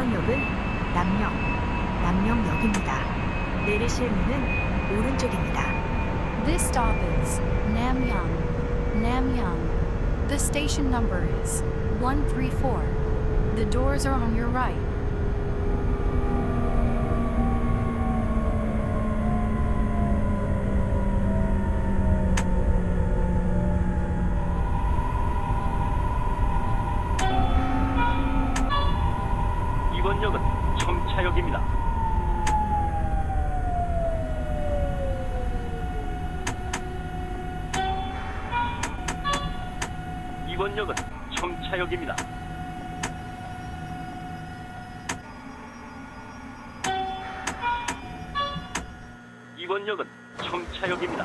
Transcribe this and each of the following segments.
이번 역은 남영, 남영역입니다. 내리실 문은 오른쪽입니다. This stop is Namyang. Namyang. The station number is 134. The doors are on your right. 청차역입니다.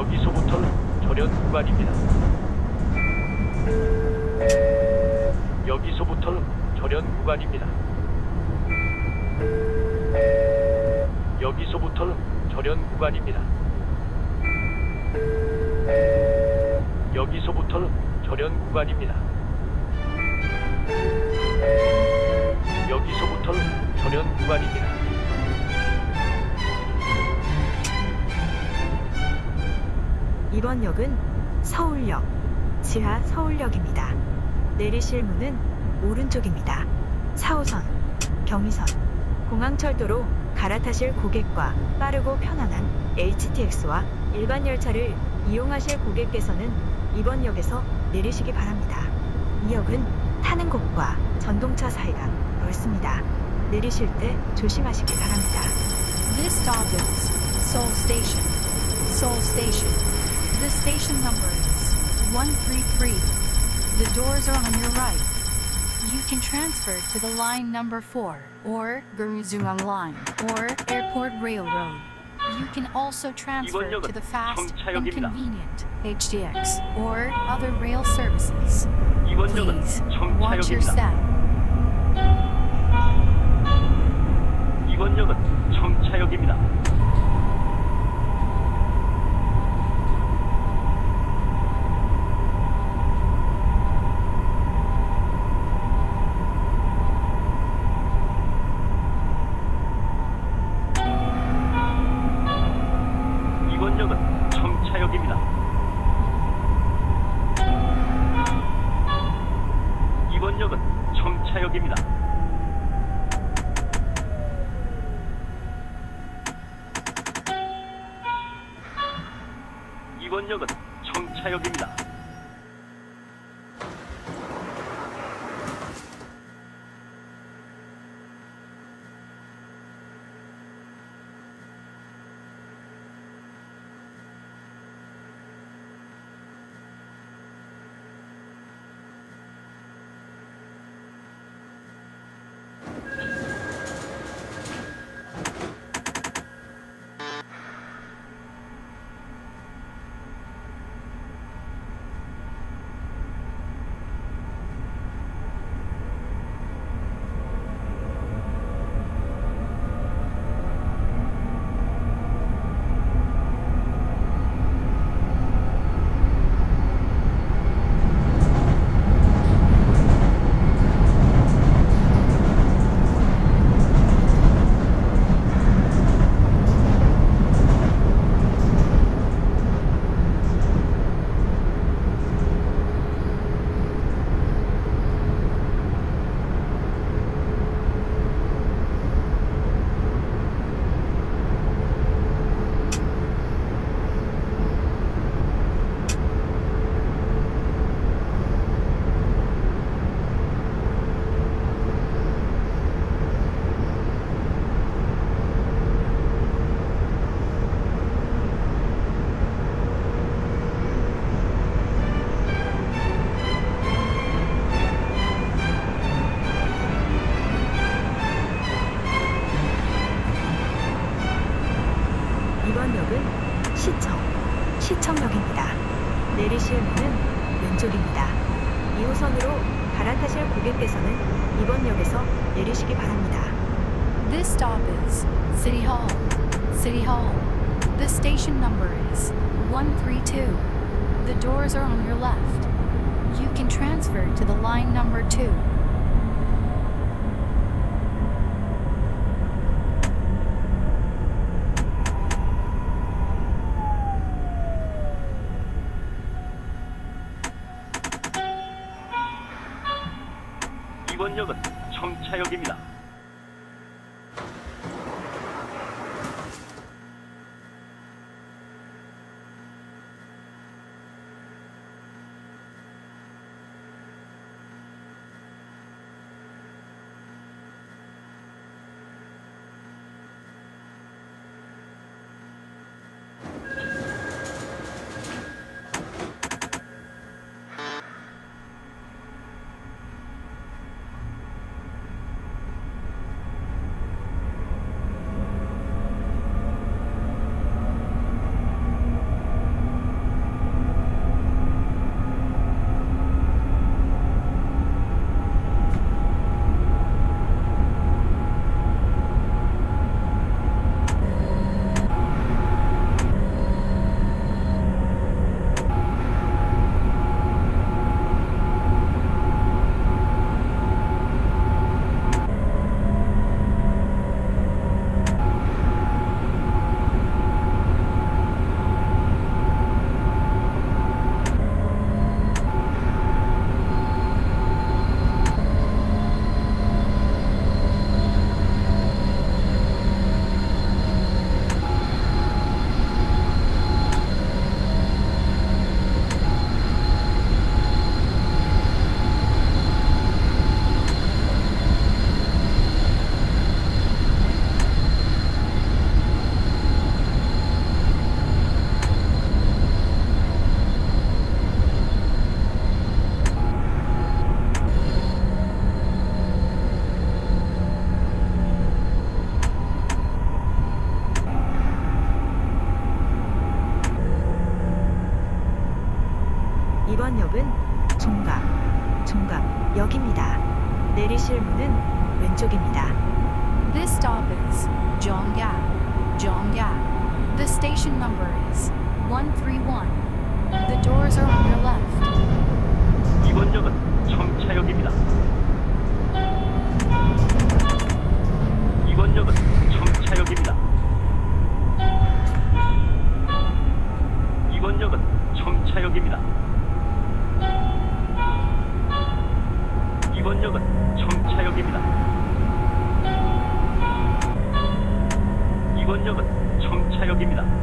여기서부터는 절연 구간입니다. 여기서부터는 절연 구간입니다. 여기서부터는 절연 구간입니다. 절연 구간입니다. 여기서부터는 절연 구간입니다. 이번 역은 서울역, 지하 서울역입니다. 내리실 문은 오른쪽입니다. 4호선, 경의선, 공항철도로 갈아타실 고객과 빠르고 편안한 HTX와 일반 열차를 이용하실 고객께서는 이번 역에서 내리시기 바랍니다. 이 역은 타는 곳과 전동차 사이가 넓습니다. 내리실 때 조심하시기 바랍니다. This stop is Seoul Station. Seoul Station. The station number is 133. The doors are on your right. You can transfer to the line number 4 or Guruzungang Line or Airport Railroad. You can also transfer 이번 역은 to the fast and 청차역입니다. convenient HDX or other rail services. 이번 역은 Please watch your 청차역입니다. step. 이번 역은 청차역입니다. 1번역은 청차역입니다. 이번 역은 종각, 종각역입니다. 내리실 문은 왼쪽입니다. This stop is Jonggak. Jonggak. The station number is 131. The doors are on your left. 이번 역은 청차역입니다. 이번 역은 청차역입니다. 이번 역은 청차역입니다. 이번 역은 청차역입니다. 이번 역은 청차역입니다.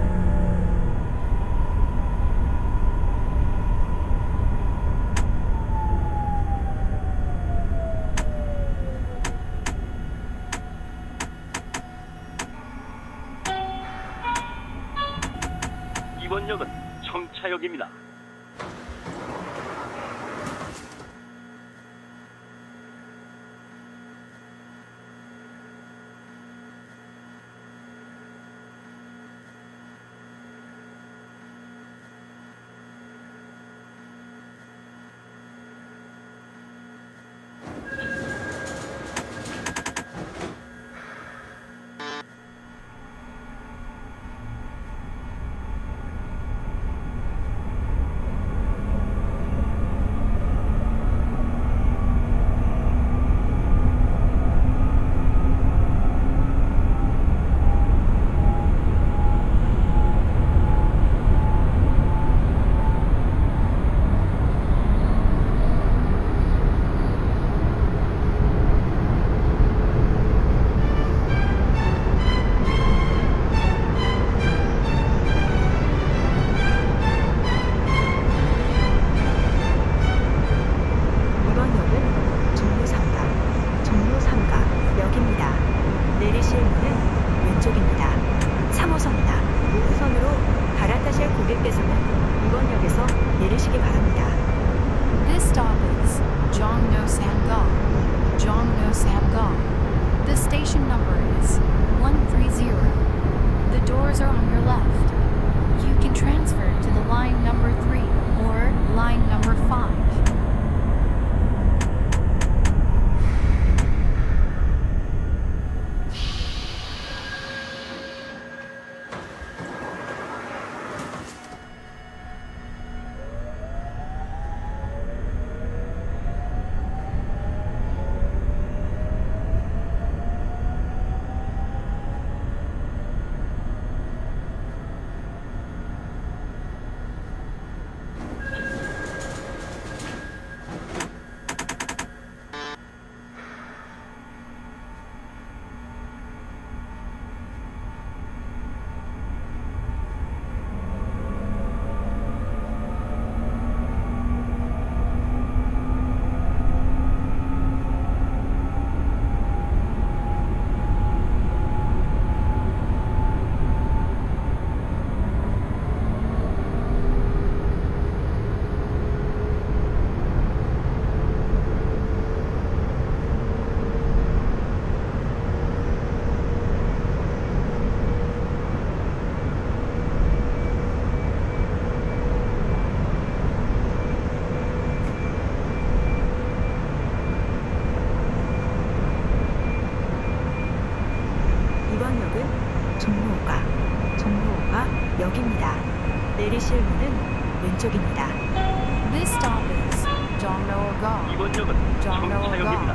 This stop is Dongno-ga. 이번 역은 정차역입니다.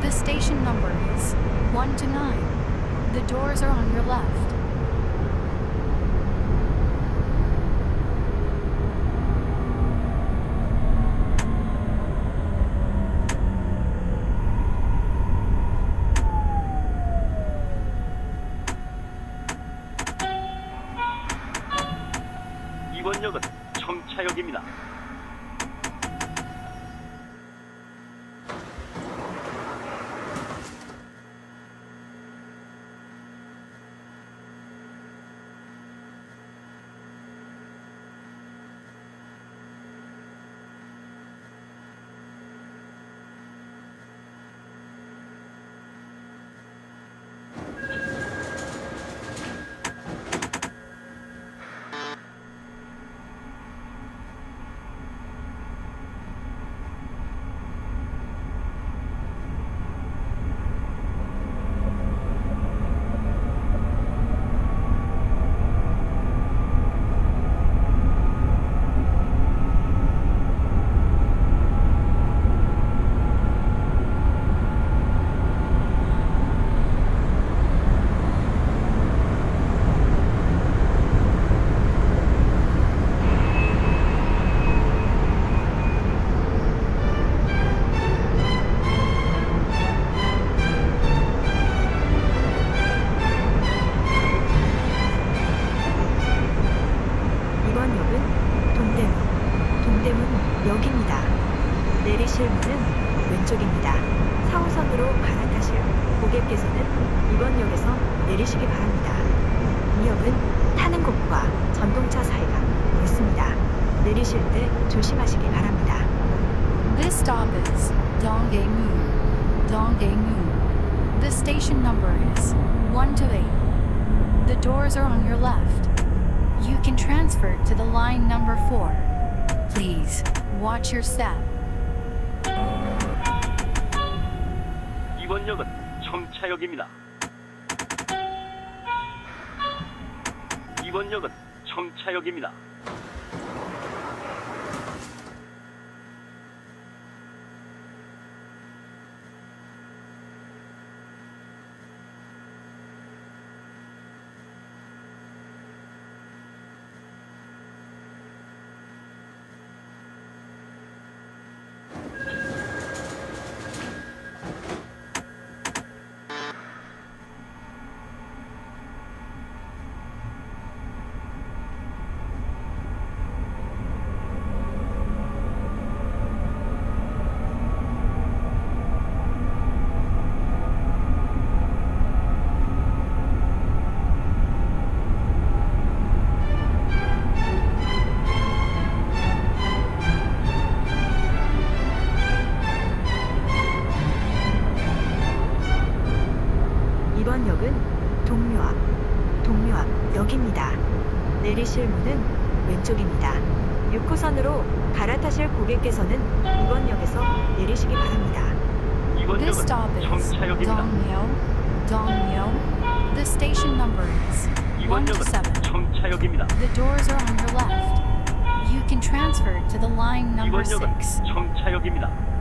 The station number is 1 to 9. The doors are on your left. 내리실 때 조심하시기 바랍니다. This stop is Dongdaemun. Dongdaemun. The station number is 1 to 8. The doors are on your left. You can transfer to the line number 4. Please watch your step. 이번 역은 정차역입니다. 이번 역은 정차역입니다. 갈아타실 고객께서는 이번 역에서 내리시기 바랍니다. 이번 This stop is 정차역입니다. Dongmyo. Dongmyo. The station number is 1 이번 to 역은 7. 정차역입니다. The doors are on your left. You can transfer to the line number 이번 역은 6. 정차역입니다.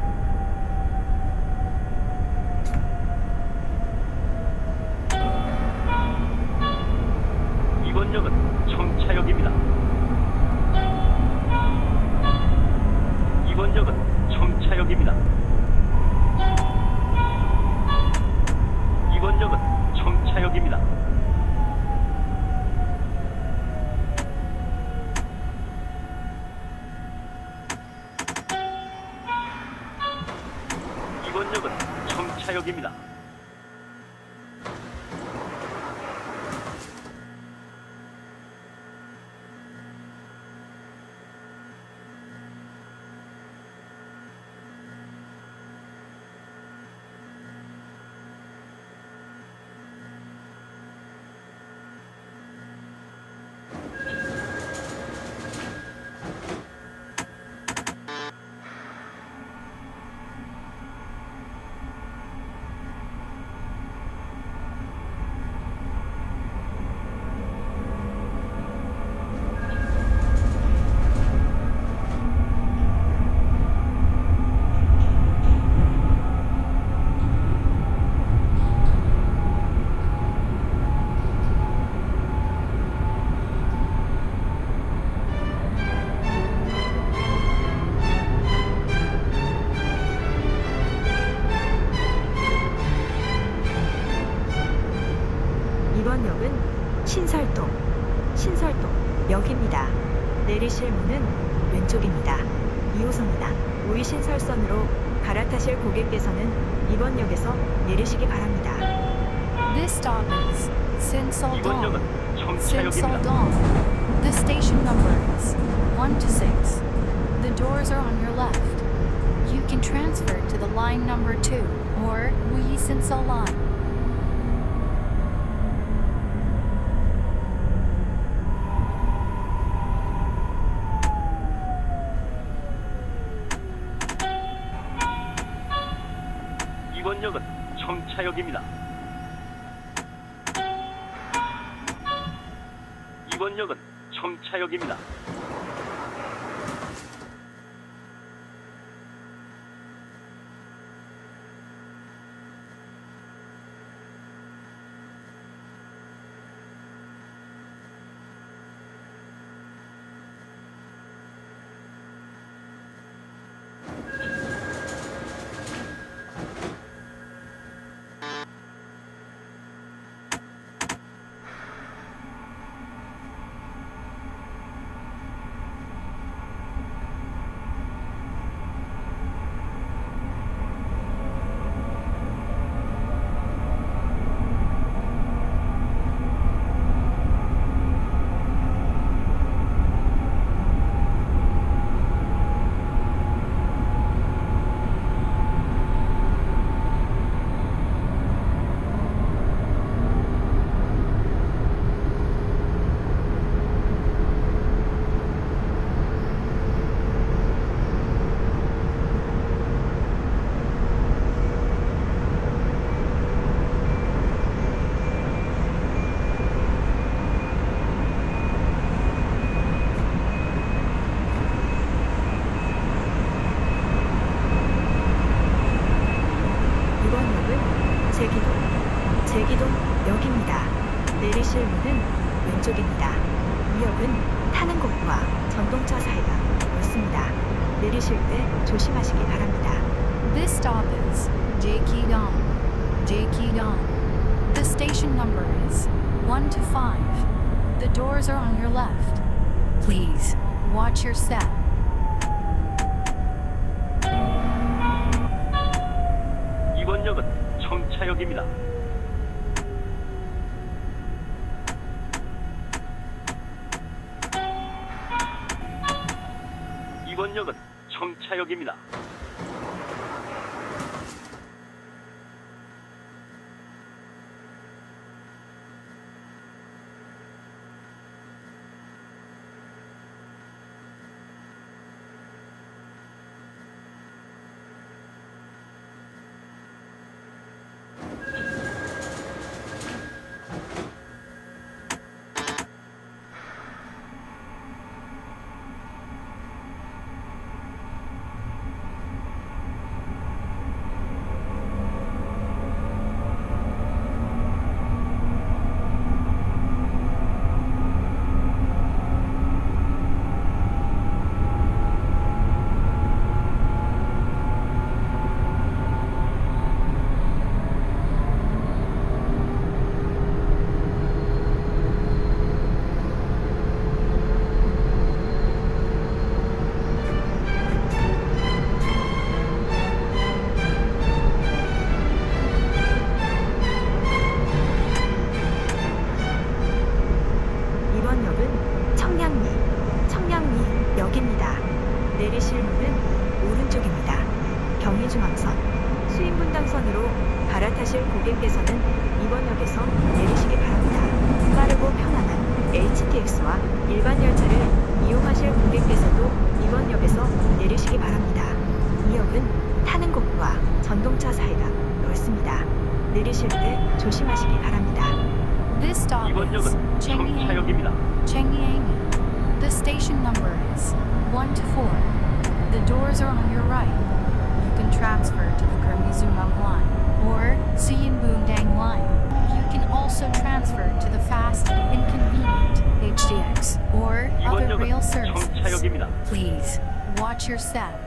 이번 역은 청차역입니다. 이번 역은 청차역입니다. Watch your step. 이번 역은 청차역입니다. 이번 역은 청차역입니다. 1 to 4. The doors are on your right. You can transfer to the Kermizumam line or Siyinbundang line. You can also transfer to the fast and convenient HDX or other rail services. Please watch your step.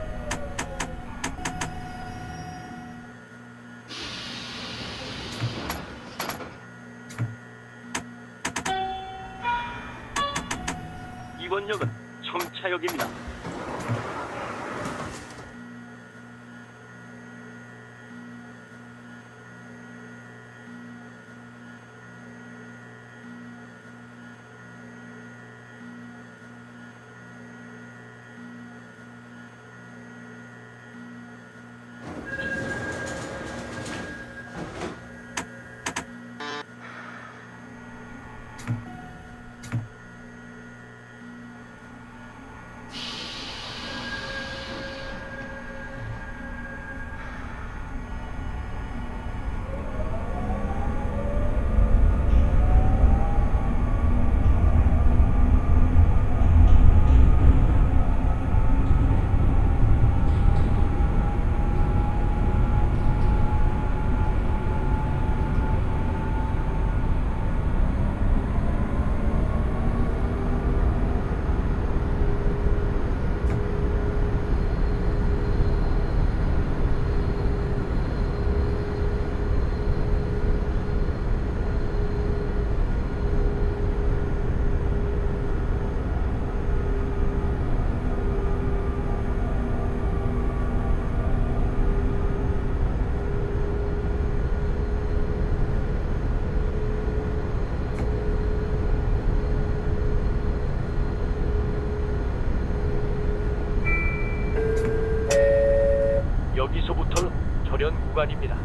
구간입니다.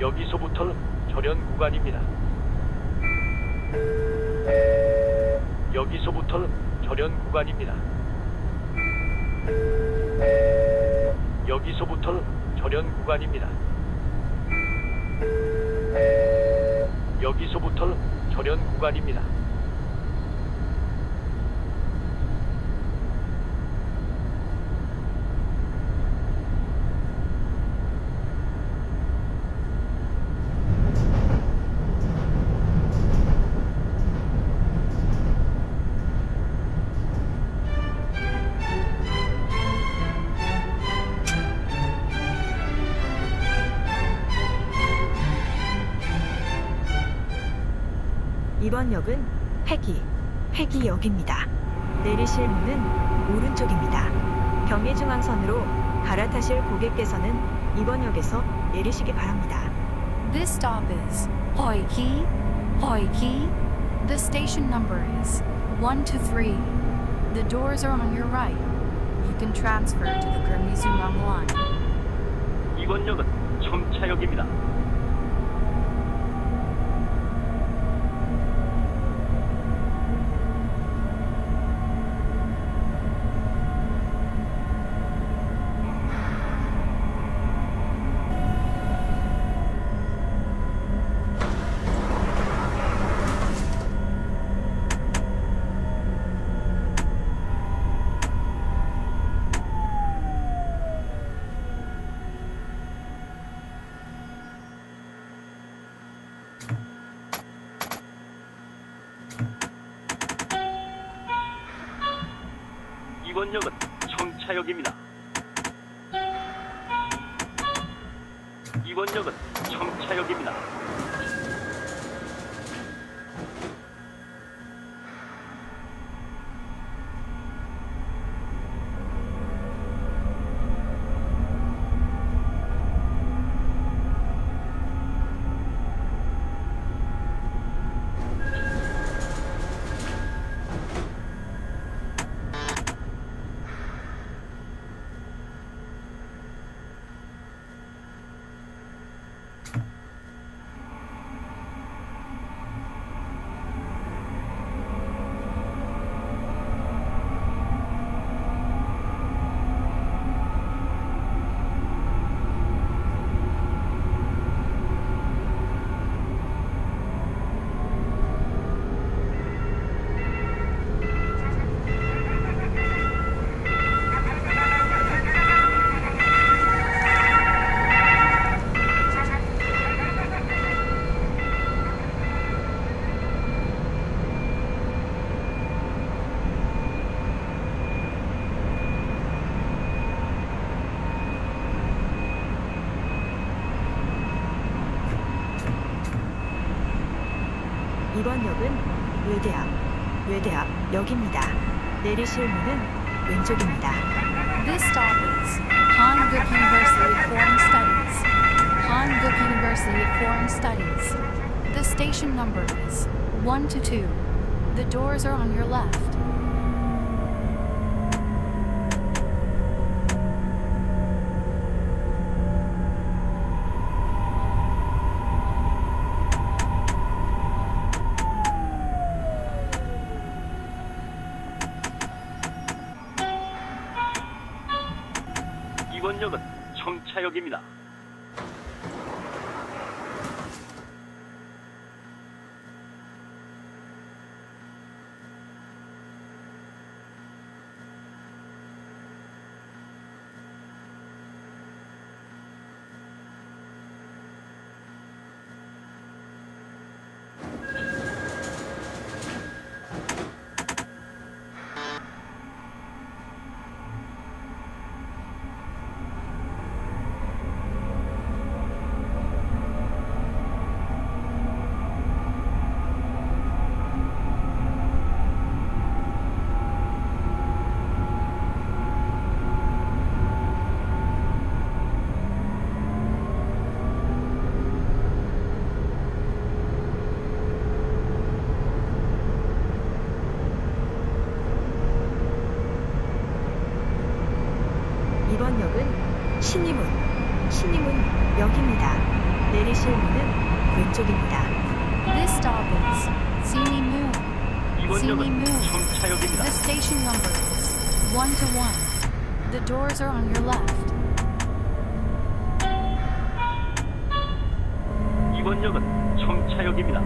여기서부터는 절연 구간입니다. 여기서부터는 절연 구간입니다. 여기서부터는 절연 구간입니다. 여기서부터는 절연 구간입니다. 이번 역은 회기, 회기역입니다. 내리실 문은 오른쪽입니다. 경의중앙선으로 갈아타실 고객께서는 이번 역에서 내리시기 바랍니다. This stop is Hoiki, Hoiki. The station number is 123. The doors are on your right. You can transfer to the Gramizungang line. 이번 역은 정차역입니다. 이번 역은 정차역입니다. 이번 역은 정차역입니다. 내리실 문은 왼쪽입니다. This stop is Hanguk University of Foreign Studies. Hanguk University of Foreign Studies. The station number is 1 to 2. The doors are on your left. 이번 역은 청차역입니다. 쪽입니다. This stop is Sini Moon. 이번 Sini 역은 Moon. 청차역입니다. The station number is 1 to 1. The doors are on your left. 이번 역은 청차역입니다.